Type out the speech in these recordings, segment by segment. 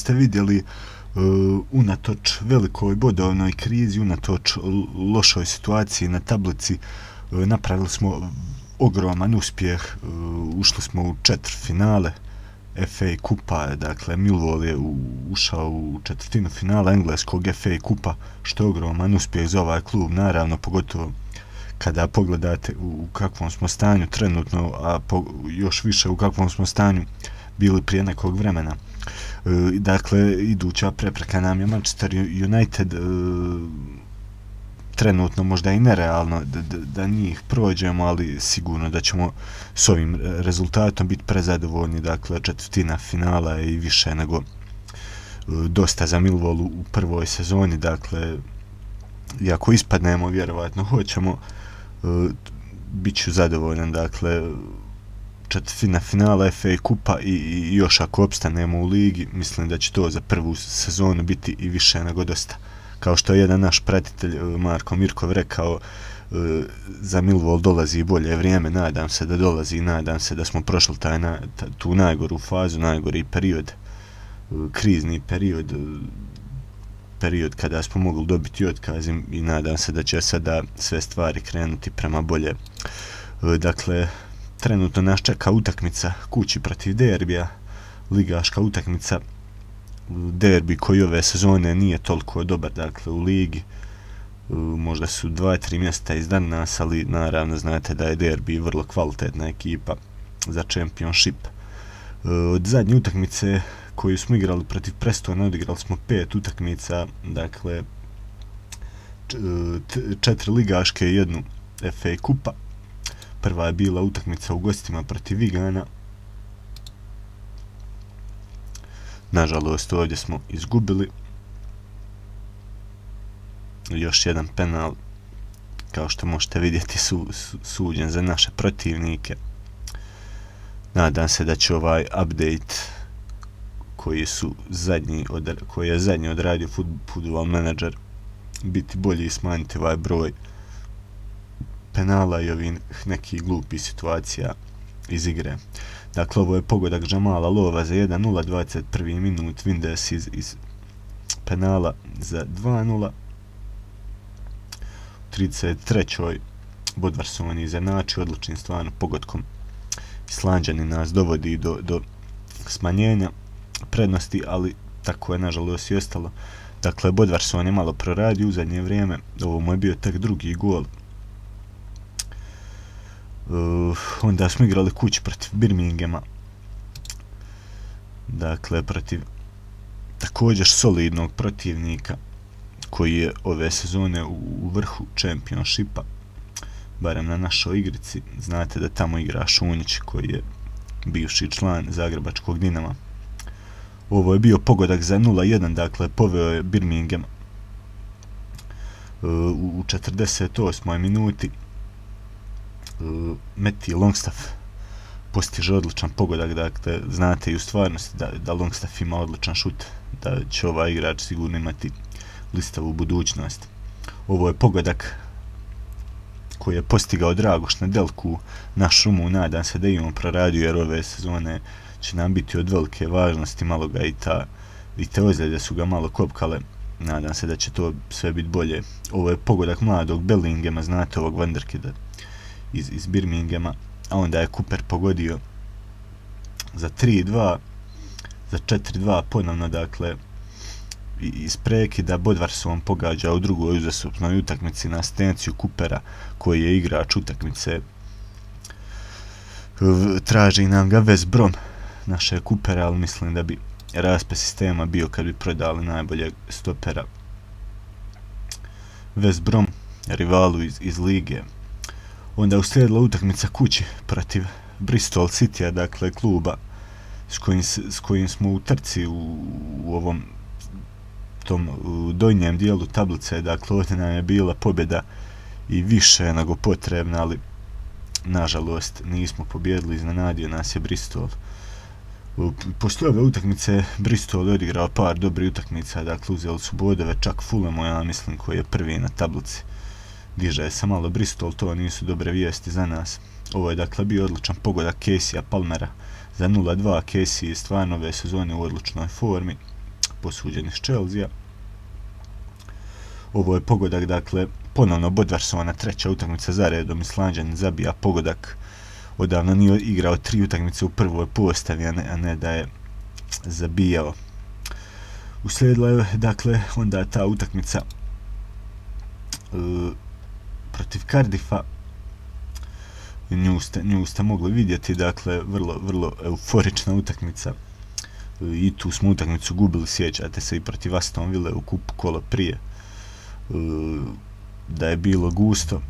ste vidjeli, uh, unatoč velikoj bodovnoj krizi, unatoč lošoj situaciji na tablici, uh, napravili smo ogroman uspjeh. Uh, ušli smo u četiri finale FA kupa, dakle Millwall je ušao u četvrtinu finala engleskog FA kupa, što je ogroman uspjeh za ovaj klub, naravno, pogotovo kada pogledate u kakvom smo stanju trenutno, a po, još više u kakvom smo stanju bili prije nekog vremena. E, dakle, iduća prepreka nam je Manchester United e, trenutno možda i nerealno da, da, da njih prođemo, ali sigurno da ćemo s ovim rezultatom biti prezadovoljni, dakle, četvrtina finala i više nego e, dosta za Millwall u prvoj sezoni, dakle, i ako ispadnemo, vjerovatno hoćemo, bit ću zadovoljan, dakle, četvrtina finala FA kupa i, i još ako opstanemo u ligi, mislim da će to za prvu sezonu biti i više nego dosta. Kao što je jedan naš pratitelj, e, Marko Mirkov, rekao, e, za Milvol dolazi bolje vrijeme, nadam se da dolazi nadam se da smo prošli taj na, tu najgoru fazu, najgori period, e, krizni period, period kada smo mogli dobiti otkaz i nadam se da će sada sve stvari krenuti prema bolje. Dakle, trenutno nas čeka utakmica kući protiv derbija, ligaška utakmica, derbi koji ove sezone nije toliko dobar, dakle, u ligi, možda su dva, tri mjesta izdan nas, ali naravno znate da je derbi vrlo kvalitetna ekipa za championship. E, od zadnje utakmice koju smo igrali protiv Prestona, odigrali smo pet utakmica, dakle, e, četiri ligaške i jednu FA kupa. Prva je bila utakmica u gostima protiv Vigana. Nažalost, ovdje smo izgubili. Još jedan penal, kao što možete vidjeti, su, su, suđen za naše protivnike. Nadam se da će ovaj update koji su zadnji od, koji je zadnji odradio football manager biti bolji i smanjiti ovaj broj penala i ovih nekih glupi situacija iz igre. Dakle, ovo je pogodak Džamala Lova za 1-0, 21. minut, Windes iz, iz penala za 2-0. 33. Bodvarson je izjednačio odličnim stvarno pogodkom. Islanđani nas dovodi do, do smanjenja prednosti, ali tako je nažalost i ostalo. Dakle, Bodvarson je malo proradio u zadnje vrijeme. Ovo mu je bio tek drugi gol. Uh, onda smo igrali kući protiv Birminghama. Dakle, protiv također solidnog protivnika koji je ove sezone u, u vrhu čempionšipa barem na našoj igrici znate da tamo igra Šunjić koji je bivši član Zagrebačkog Dinama Ovo je bio pogodak za 0-1, dakle, poveo je Birmingham uh, u 48. minuti. Mm, Meti Longstaff postiže odličan pogodak, dakle, znate i u stvarnosti da, da Longstaff ima odličan šut, da će ovaj igrač sigurno imati listavu budućnost. Ovo je pogodak koji je postigao Dragoš na Delku na šumu, nadam se da imamo proradio jer ove sezone će nam biti od velike važnosti, malo ga i ta i te ozljede su ga malo kopkale, nadam se da će to sve biti bolje. Ovo je pogodak mladog Bellingema, znate ovog Vanderkida iz, iz Birminghama, a onda je Cooper pogodio za 3-2, za 4-2 ponovno, dakle, iz prekida Bodvarson pogađa u drugoj uzasupnoj utakmici na stenciju Kupera koji je igrač utakmice traži nam ga West Brom naše Kupera, ali mislim da bi raspe sistema bio kad bi prodali najboljeg stopera West Brom, rivalu iz, iz lige. Onda je uslijedila utakmica kući protiv Bristol City, dakle kluba s kojim, s kojim smo u trci u, u ovom tom u donjem dijelu tablice, dakle ovdje nam je bila pobjeda i više nego potrebna, ali nažalost nismo pobjedili, iznenadio nas je Bristol. Posle ove utakmice Bristol je odigrao par dobri utakmica, dakle uzeli su bodove, čak Fulemo, ja mislim, koji je prvi na tablici. Diže se malo Bristol, to nisu dobre vijesti za nas. Ovo je dakle bio odličan pogodak Casey-a Palmera. Za 0-2 Casey je stvarno ove sezone u odličnoj formi posuđen iz Chelsea ovo je pogodak dakle ponovno Bodvarsona treća utakmica za redom. Islanđan zabija pogodak. Odavno nije igrao tri utakmice u prvoj postavi a ne, a ne da je zabijao. Uslijedila je dakle onda ta utakmica uh, protiv Cardiffa nju ste, nju ste mogli vidjeti, dakle, vrlo, vrlo euforična utakmica. I tu smo utakmicu gubili, sjećate se i protiv Aston Ville u kupu kola prije. Da je bilo gusto.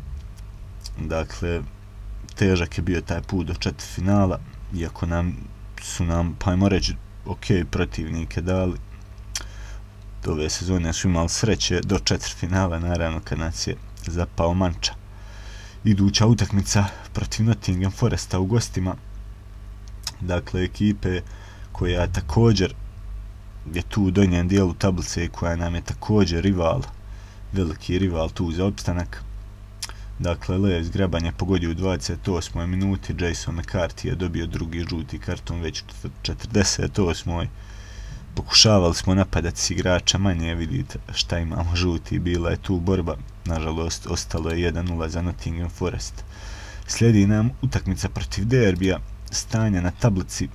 Dakle, težak je bio taj put do četiri finala, iako nam su nam, pa ajmo reći, ok, protivnike dali. Ove sezone su imali sreće do četiri finala, naravno, kad nas je zapao manča iduća utakmica protiv Nottingham Foresta u gostima. Dakle, ekipe koja također je tu u donjem dijelu tablice koja nam je također rival, veliki rival tu za opstanak. Dakle, Lewis Graban je pogodio u 28. minuti, Jason McCarthy je dobio drugi žuti karton već u 48 pokušavali smo napadati s igrača manje, vidite šta imamo žuti, bila je tu borba, nažalost ostalo je 1-0 za Nottingham Forest. Slijedi nam utakmica protiv derbija, stanje na tablici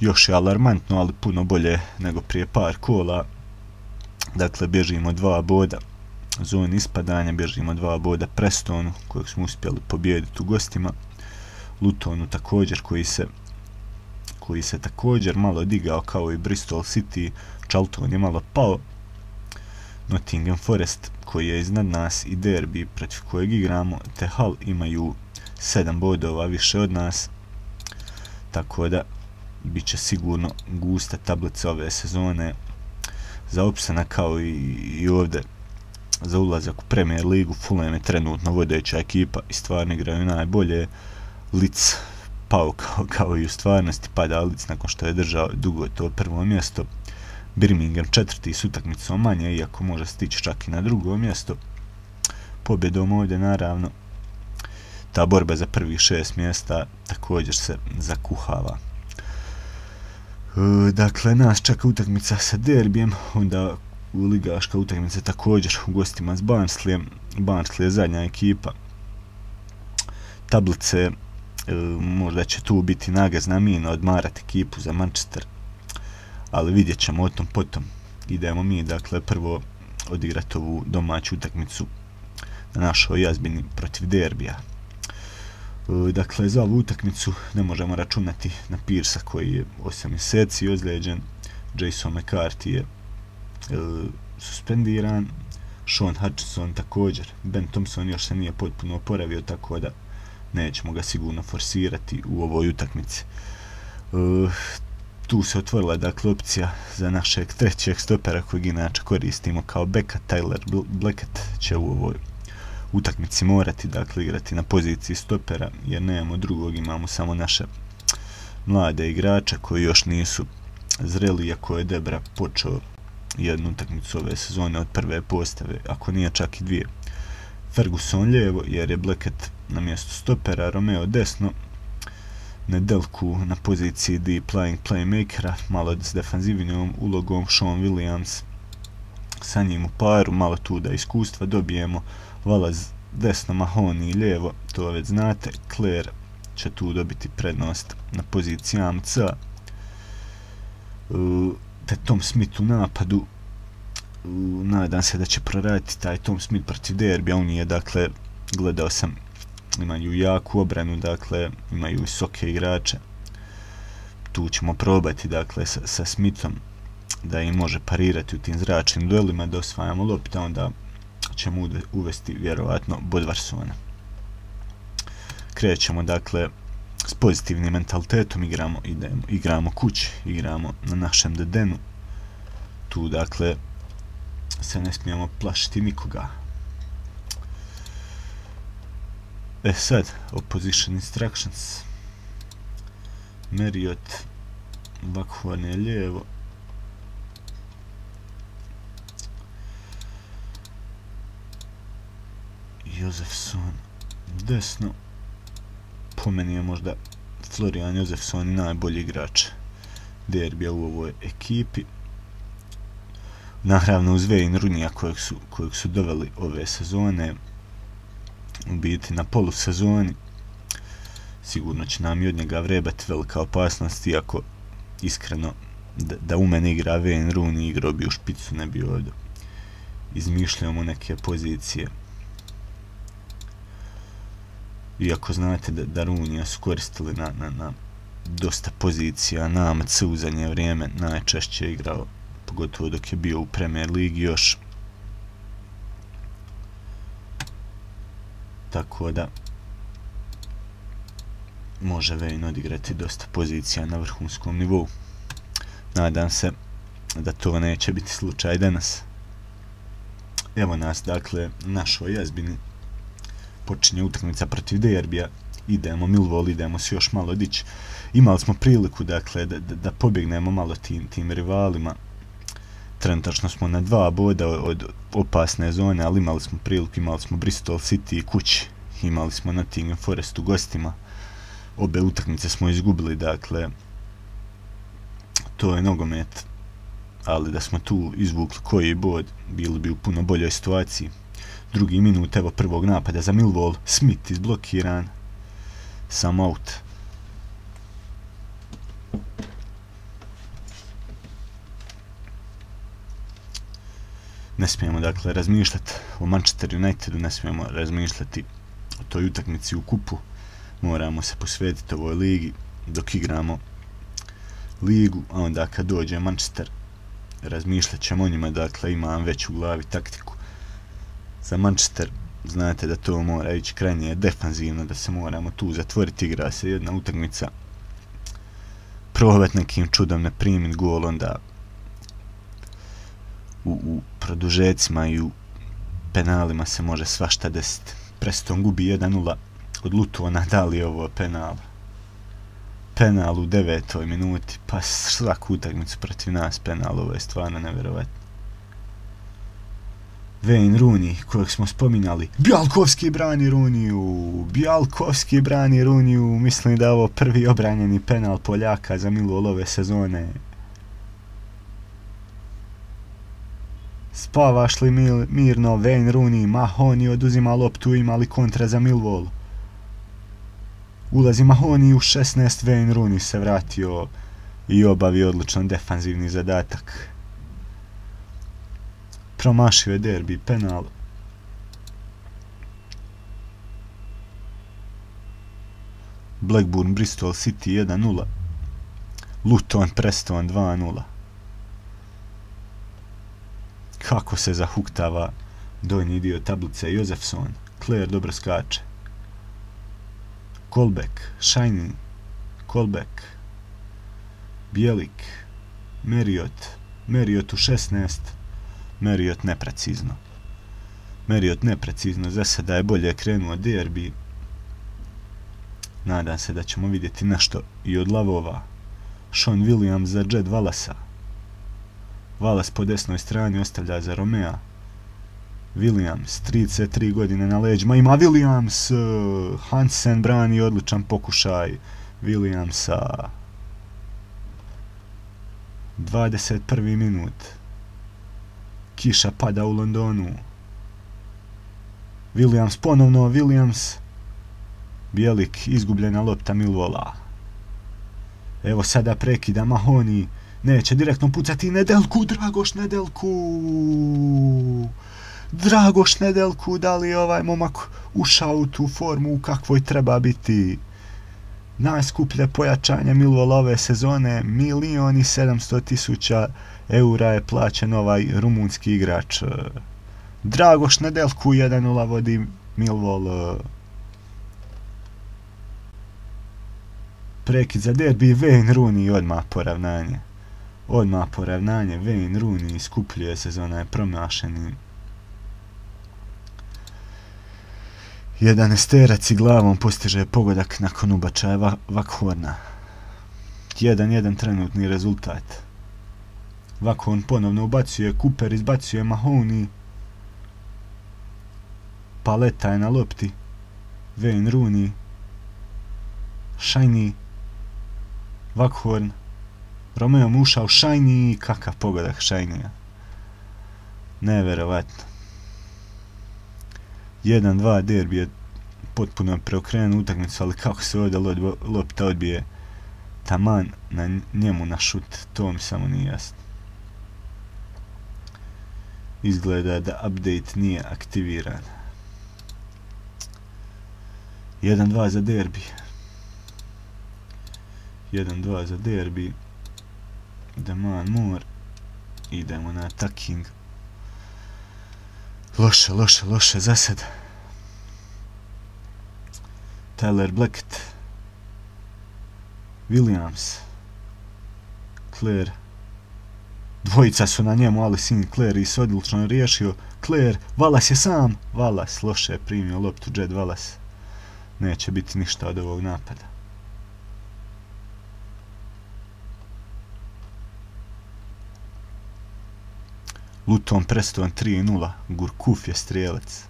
još je alarmantno, ali puno bolje nego prije par kola. Dakle, bježimo dva boda zoni ispadanja, bježimo dva boda Prestonu, kojeg smo uspjeli pobijediti u gostima. Lutonu također, koji se koji se također malo digao kao i Bristol City, Charlton je malo pao. Nottingham Forest koji je iznad nas i derbi protiv kojeg igramo, te Hull imaju 7 bodova više od nas. Tako da bit će sigurno gusta tablica ove sezone za opsana kao i, i ovde za ulazak u Premier Ligu. Fulham je trenutno vodeća ekipa i stvarno igraju najbolje. Lic pao kao, kao i u stvarnosti, pada Lic nakon što je držao dugo to prvo mjesto. Birmingham četvrti s utakmicom manje, iako može stići čak i na drugo mjesto. Pobjedom ovdje, naravno, ta borba za prvih šest mjesta također se zakuhava. E, dakle, nas čeka utakmica sa derbijem, onda u ligaška utakmica također u gostima s Barnsleyem. Barnsley je zadnja ekipa tablice E, možda će tu biti nagazna mina odmarati ekipu za Manchester ali vidjet ćemo o tom potom. Idemo mi dakle prvo odigrati ovu domaću utakmicu na našoj jazbini protiv derbija. E, dakle za ovu utakmicu ne možemo računati na Pirsa koji je 8 mjeseci ozlijeđen. Jason McCarthy je e, suspendiran. Sean Hutchinson također. Ben Thompson još se nije potpuno oporavio tako da nećemo ga sigurno forsirati u ovoj utakmici. Uh, tu se otvorila dakle opcija za našeg trećeg stopera kojeg inače koristimo kao beka Tyler Blackett će u ovoj utakmici morati dakle igrati na poziciji stopera jer nemamo drugog, imamo samo naše mlade igrače koji još nisu zreli iako je Debra počeo jednu utakmicu ove sezone od prve postave, ako nije čak i dvije. Ferguson lijevo jer je Blackett na mjestu stopera, Romeo desno, Nedelku na poziciji deep playing playmakera, malo s defanzivnijom ulogom, Sean Williams. Sa njim u paru, malo tu da iskustva dobijemo, Valaz desno, Mahoni lijevo, to već znate, Claire će tu dobiti prednost na poziciji Amca, e, te Tom Smith u napadu, e, nadam se da će proraditi taj Tom Smith protiv derbija, on je, dakle, gledao sam imaju jaku obranu, dakle, imaju visoke igrače. Tu ćemo probati, dakle, sa, sa Smithom da im može parirati u tim zračnim duelima, da osvajamo lopta, onda ćemo uvesti, vjerovatno, Bodvarsona. Krećemo, dakle, s pozitivnim mentalitetom igramo, idemo, igramo kući, igramo na našem dedenu. Tu, dakle, se ne smijemo plašiti nikoga. E sad, opposition instructions. Marriott, Bakhuan lijevo. Josefson, desno. Po meni je možda Florian Josefson najbolji igrač derbija u ovoj ekipi. Naravno uz Vejn Runija kojeg su, kojeg su doveli ove sezone u biti na polusezoni. Sigurno će nam i od njega vrebati velika opasnost iako iskreno da, da u mene igra Vejn Runi igrao bi u špicu ne bi ovdje. Izmišljamo mu neke pozicije. Iako znate da, da Runija su koristili na, na, na dosta pozicija na AMC u zadnje vrijeme najčešće igrao pogotovo dok je bio u Premier Ligi još. Tako da može Vejn odigrati dosta pozicija na vrhunskom nivou. Nadam se da to neće biti slučaj danas. Evo nas dakle našoj jazbini počinje utakmica protiv Derbija. Idemo Milvol, idemo se još malo dići. Imali smo priliku dakle da, da, da pobjegnemo malo tim, tim rivalima trenutačno smo na dva boda od opasne zone ali imali smo priliku, imali smo Bristol City i kući. Imali smo Nottingham Forest u gostima. Obe utakmice smo izgubili dakle to je nogomet ali da smo tu izvukli koji bod bili bi u puno boljoj situaciji. Drugi minut evo prvog napada za Millwall. Smith izblokiran. Sam out. Ne smijemo dakle razmišljati o Manchester Unitedu ne smijemo razmišljati o toj utakmici u kupu. Moramo se posvetiti ovoj ligi dok igramo ligu a onda kad dođe Manchester razmišljat ćemo o njima dakle imam već u glavi taktiku. Za Manchester znate da to mora ići krajnije defanzivno, da se moramo tu zatvoriti, igra se jedna utakmica, probati nekim čudom ne primiti gol, onda u, u produžecima i u penalima se može svašta desiti. Preston gubi 1-0 od Lutona, da li ovo penal? Penal u devetoj minuti, pa svaku utakmicu protiv nas penal, ovo je stvarno nevjerovatno. Wayne Rooney, kojeg smo spominjali. Bjalkovski brani Runiju, Bjalkovski brani Runiju, mislim da je ovo prvi obranjeni penal Poljaka za Milu ove sezone. Spavaš li mil, mirno, Wayne Rooney, Mahoni oduzima loptu, imali kontra za Millwall. Ulazi Mahoni u 16, Wayne Rooney se vratio i obavi odličan defanzivni zadatak promašio je derbi penal. Blackburn Bristol City 1-0. Luton Preston 2-0. Kako se zahuktava donji dio tablice Josefson. Claire dobro skače. Kolbek, Shining, Kolbek, Bielik, Meriot, Meriot u 16, Meriot neprecizno. Meriot neprecizno, za sada je bolje krenuo derbi. Nadam se da ćemo vidjeti nešto i od lavova. Sean Williams za Jed Valasa. Valas po desnoj strani ostavlja za Romea. Williams, 33 godine na leđima, ima Williams, eh, Hansen brani odličan pokušaj Williamsa. 21. minut kiša pada u Londonu. Williams ponovno, Williams. Bjelik, izgubljena lopta Milvola. Evo sada prekida Mahoni. Neće direktno pucati Nedelku, Dragoš Nedelku. Dragoš Nedelku, da li je ovaj momak ušao u tu formu u kakvoj treba biti? Najskuplje pojačanje Milvola ove sezone, milioni sedamsto tisuća eura je plaćen ovaj rumunski igrač. Dragoš Nedelku 1-0 vodi Milvol. Prekid za derbi Wayne Rooney odmah poravnanje. Odmah poravnanje Wayne Rooney skupljuje sezona je promašeni. Jedan esterac i glavom postiže pogodak nakon ubačaja Vakhorna. Jedan, jedan trenutni rezultat. Vakhorn ponovno ubacuje, Cooper izbacuje Mahoney. Paleta je na lopti. Wayne Rooney. Shiny. Vakhorn. Romeo mu ušao Shiny, kakav pogodak Shiny. Neverovatno. 1-2 derbi je potpuno preokrenu utakmicu, ali kako se ovdje lopta odbije taman na njemu na šut, to mi samo nije jasno. Izgleda da update nije aktiviran. 1-2 za derbi. 1-2 za derbi. Idemo na more. Idemo na attacking. Loše, loše, loše za sad. Tyler Blackett. Williams. Claire. Dvojica su na njemu, ali sin Claire i se odlično riješio. Claire, Valas je sam. Valas, loše je primio loptu Jed Valas. Neće biti ništa od ovog napada. Luton Preston 3-0. Gurkuf je strijelac.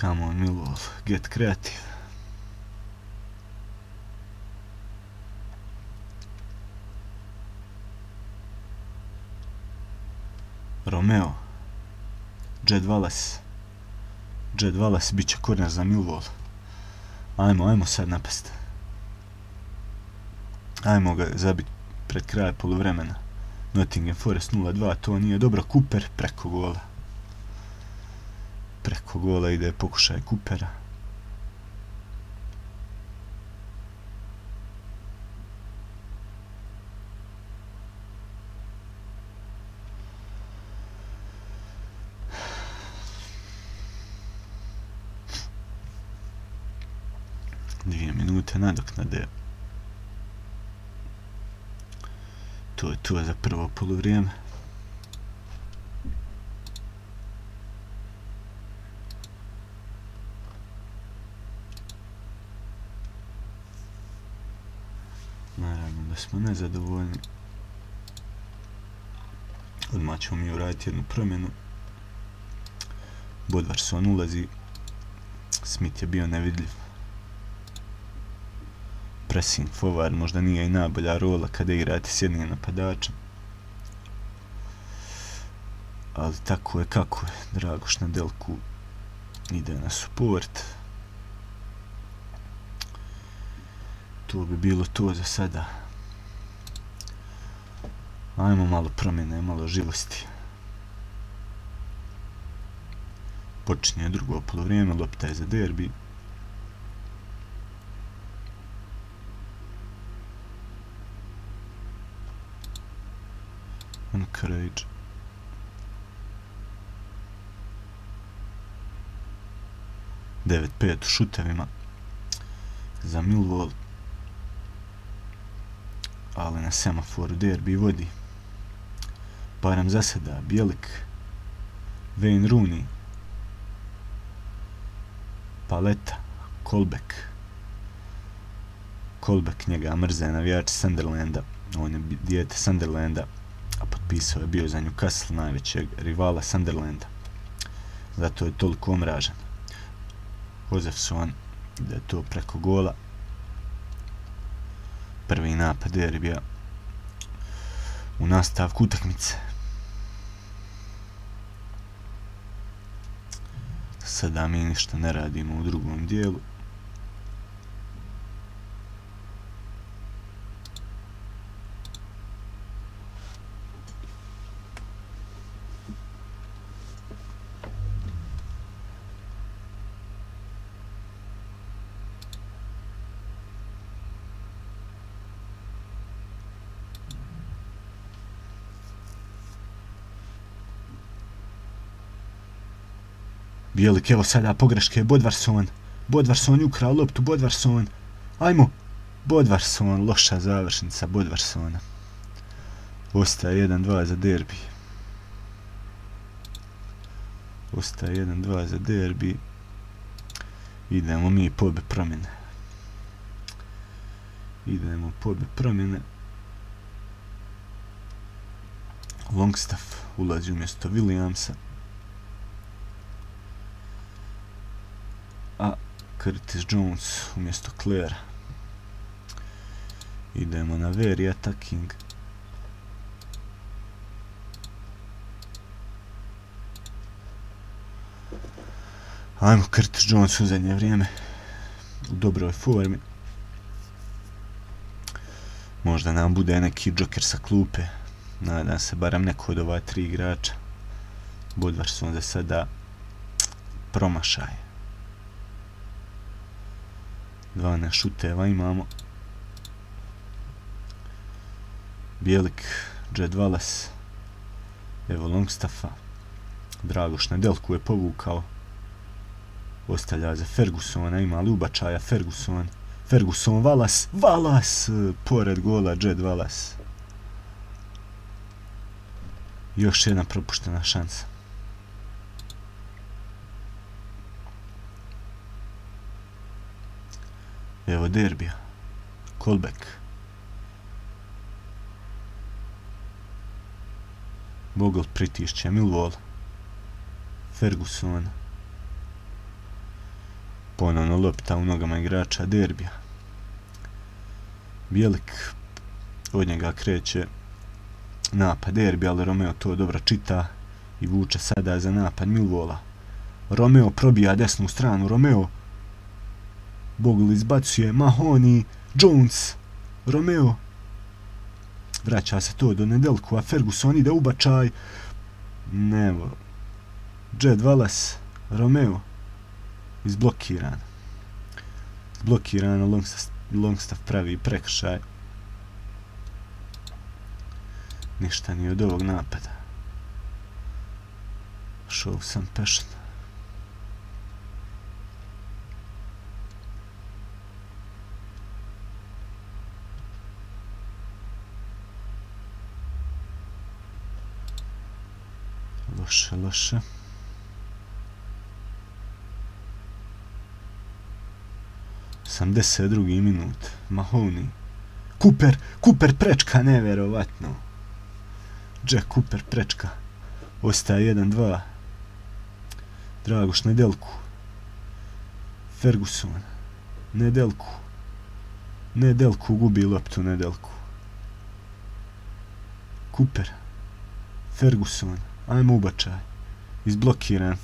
Come on, Millwall, get creative. Romeo. Jed Wallace. Jed Wallace bit će korner za Millwall. Ajmo, ajmo sad napast. Ajmo ga zabiti pred kraj polovremena. Nottingham Forest 0-2, to nije dobro. Cooper preko gola. Preko gola ide pokušaj Coopera. dvije minute nadoknade. To je to za prvo polovrijeme. Naravno da smo nezadovoljni. Odmah ćemo mi uraditi jednu promjenu. Bodvarson ulazi. Smith je bio nevidljiv pressing forward možda nije i najbolja rola kada igrate s jednim napadačem. Ali tako je kako je. Dragoš na delku ide na support. To bi bilo to za sada. Ajmo malo promjene, malo živosti. Počinje drugo polovrijeme, lopta je za derbi. Encourage. Devet pet u šutevima za Millwall ali na semaforu derbi vodi barem nam zaseda Bjelik Wayne Rooney Paleta Kolbek Kolbek njega mrze navijač Sunderlanda on je dijete Sunderlanda a potpisao je bio za Newcastle najvećeg rivala Sunderlanda. Zato je toliko omražen. Josefson da je to preko gola. Prvi napad derbija u nastavku utakmice. Sada mi ništa ne radimo u drugom dijelu. Bijelik, evo sada pogreške, Bodvarson. Bodvarson je ukrao loptu, Bodvarson. Ajmo. Bodvarson, loša završnica Bodvarsona. Ostaje 1-2 za derbi. Ostaje 1-2 za derbi. Idemo mi pobe promjene. Idemo pobe promjene. Longstaff ulazi umjesto Williamsa. Curtis Jones umjesto Claire. Idemo na very attacking. Ajmo Curtis Jones u zadnje vrijeme. U dobroj formi. Možda nam bude neki džoker sa klupe. Nadam se barem neko od ova tri igrača. Budvar su onda sada promašaje. 12 šuteva imamo. Bijelik, Jed Wallace, evo Longstaffa, Dragoš Nedelku je povukao, ostavlja za Fergusona, ima li ubačaja Ferguson, Ferguson, Valas, Valas, pored gola Jed Valas. Još jedna propuštena šansa. Evo derbija. Kolbek. Bogle pritišće Millwall. Ferguson. Ponovno lopta u nogama igrača derbija. Bjelik od njega kreće napad derbi, ali Romeo to dobro čita i vuče sada za napad Milvola. Romeo probija desnu stranu, Romeo Bogle izbacuje, Mahoni, Jones, Romeo. Vraća se to do nedelku, a Ferguson ide ubačaj. Nevo. Jed Wallace, Romeo. Izblokiran. Izblokiran, Longstaff, Longstaff pravi prekršaj. Ništa nije od ovog napada. Show some passion. Loše, loše. Samdeset drugi minut. Mahoney. Cooper, Cooper prečka, neverovatno. Jack Cooper prečka. Ostaje 1-2. Dragoš Nedelku. Ferguson. Nedelku. Nedelku gubi loptu Nedelku. Cooper. Ferguson ajmo ubačaj. Izblokiran.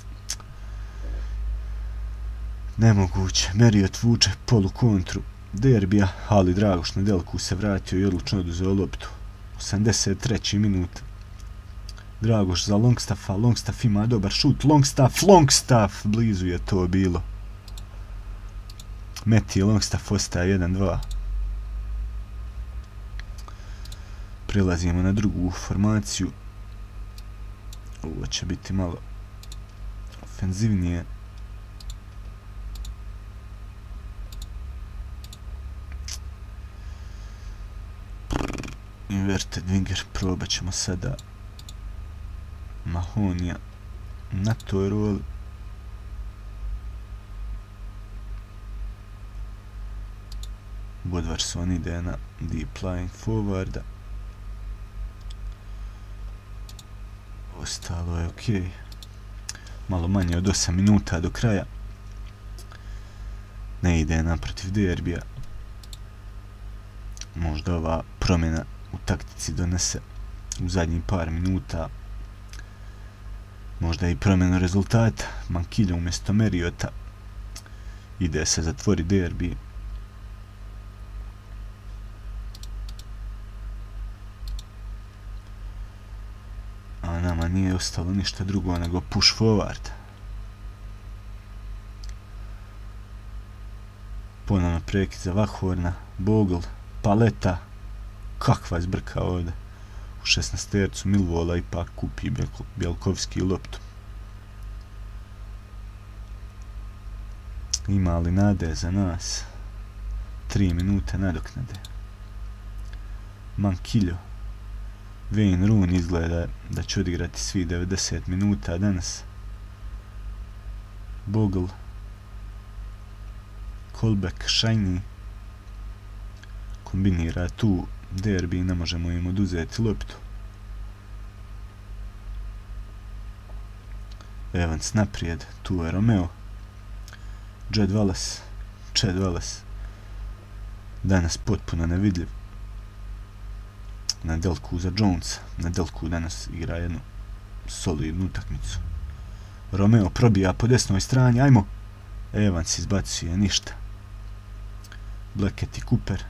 Nemoguće. Meriot vuče polu kontru. Derbija, ali Dragoš na delku se vratio i odlučno oduzeo loptu. 83. minut. Dragoš za Longstaffa. Longstaff ima dobar šut. Longstaff, Longstaff! Blizu je to bilo. Meti Longstaff ostaje 1-2. Prelazimo na drugu formaciju. Ovo će biti malo ofenzivnije. Inverted winger probat ćemo sada Mahonija na toj roli. Budvarson ide na deep line forwarda. Ostalo je okej. Okay. Malo manje od 8 minuta do kraja. Ne ide naprotiv derbija. Možda ova promjena u taktici donese u zadnjih par minuta. Možda i promjena rezultata. Mankilja umjesto Meriota. Ide se zatvori derbije. nama nije ostalo ništa drugo nego push forward. Ponovno prekid za Vahorna, Bogle, Paleta. Kakva zbrka ovdje. U 16 tercu Milvola ipak kupi Bjelkovski loptu. Ima li nade za nas? 3 minute nadoknade. Mankiljo. Wayne Rooney izgleda da će odigrati svi 90 minuta danas. Bogle. Kolbek, Shiny. Kombinira tu derbi ne možemo im oduzeti loptu. Evans naprijed, tu je Romeo. Jed Wallace. Chad Wallace danas potpuno nevidljiv na delku za Jones. Na delku danas igra jednu solidnu utakmicu. Romeo probija po desnoj strani ajmo. Evans izbacuje ništa. Blackett i Cooper.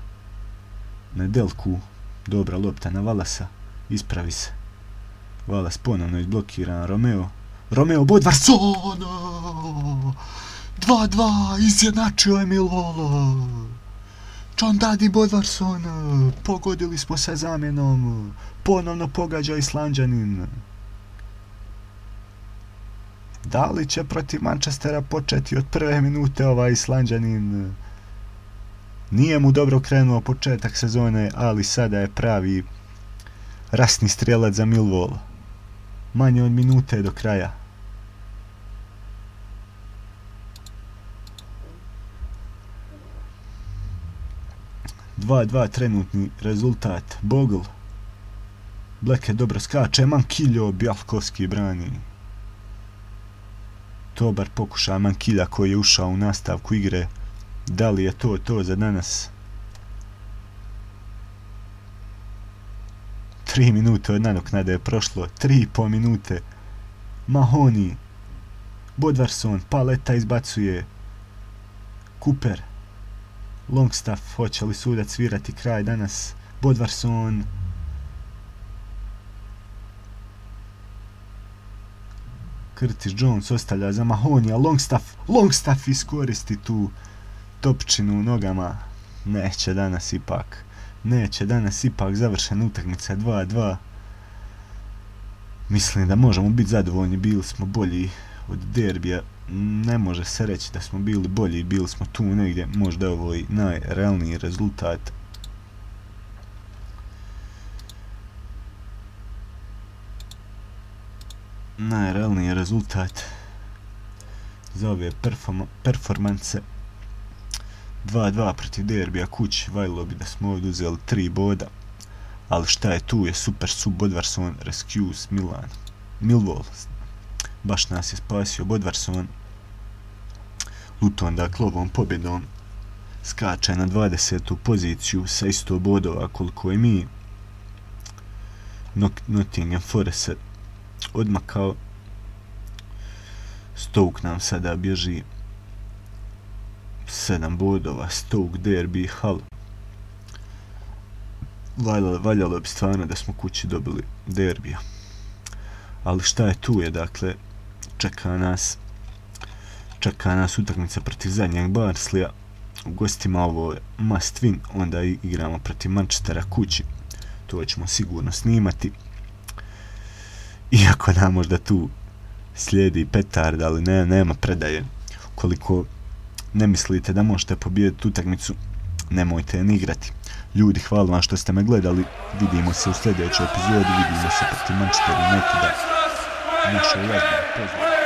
Na delku dobra lopta na Valasa ispravi se. Valas ponovno izblokiran Romeo. Romeo Bodvarsson 2-2 izjednačio je Milolo. John Daddy Bodvarson pogodili smo sa zamjenom ponovno pogađa Islanđanin da li će protiv Manchestera početi od prve minute ovaj Islanđanin nije mu dobro krenuo početak sezone ali sada je pravi rasni strelac za Millwall. Manje od minute do kraja. 2-2 trenutni rezultat. Bogl. Bleke dobro skače. Mankiljo Bjalkovski brani. Dobar pokuša Mankilja koji je ušao u nastavku igre. Da li je to to za danas? Tri minute od nanoknade je prošlo. Tri i po minute. Mahoni. Bodvarson. Paleta izbacuje. Cooper. Longstaff, hoće li sudac svirati kraj danas, Bodvarson, Curtis Jones ostavlja za Mahonija, Longstaff, Longstaff iskoristi tu topčinu u nogama, neće danas ipak, neće danas ipak završena utakmica 2-2, mislim da možemo biti zadovoljni, bili smo bolji od derbija, ne može se reći da smo bili bolji, bili smo tu negdje, možda je ovo i najrealniji rezultat. Najrealniji rezultat za ove performance 2-2 protiv derbija kući, vajlo bi da smo ovdje uzeli 3 boda, ali šta je tu je super sub Bodvarson, Rescues, Milan, Millwall, baš nas je spasio Bodvarson. Luton, dakle, ovom pobjedom skače na 20. poziciju sa isto bodova koliko je mi. Nottingham Forest se odmakao. Stoke nam sada bježi 7 bodova. Stoke, Derby, Hull. Valjalo, valjalo bi stvarno da smo kući dobili derbija. Ali šta je tu je, dakle, čeka nas čeka nas utakmica protiv zadnjeg Barslija. U gostima ovo je must win onda igramo protiv Manchestera kući. To ćemo sigurno snimati. Iako nam možda tu slijedi petard ali ne, nema predaje. Koliko ne mislite da možete pobijediti utakmicu nemojte ni igrati. Ljudi hvala vam što ste me gledali. Vidimo se u sljedećoj epizodi. Vidimo se protiv Manchester Uniteda našoj jazbi pozdrav